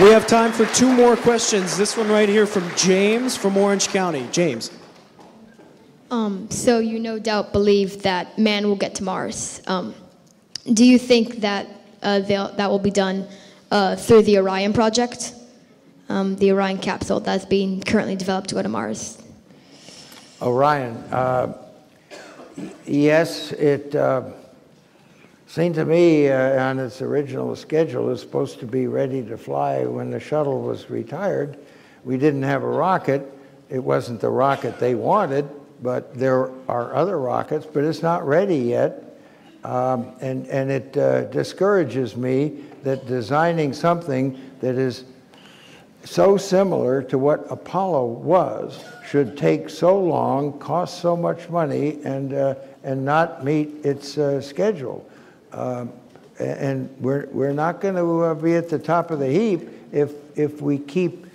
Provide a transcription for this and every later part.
We have time for two more questions. This one right here from James from Orange County. James. Um, so you no doubt believe that man will get to Mars. Um, do you think that uh, that will be done uh, through the Orion project, um, the Orion capsule that's being currently developed to go to Mars? Orion, uh, yes, it uh, seemed to me uh, on its original schedule, it was supposed to be ready to fly when the shuttle was retired. We didn't have a rocket. It wasn't the rocket they wanted, but there are other rockets, but it's not ready yet. Um, and, and it uh, discourages me that designing something that is so similar to what Apollo was should take so long, cost so much money, and, uh, and not meet its uh, schedule. Um, and we're, we're not going to uh, be at the top of the heap if, if we keep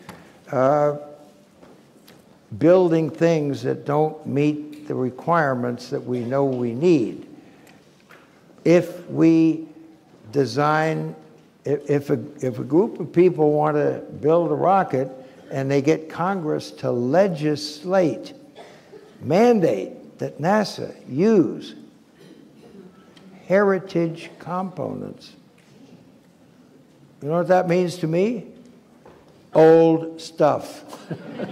uh, building things that don't meet the requirements that we know we need. If we design, if, if, a, if a group of people want to build a rocket and they get Congress to legislate, mandate that NASA use heritage components. You know what that means to me? Old stuff.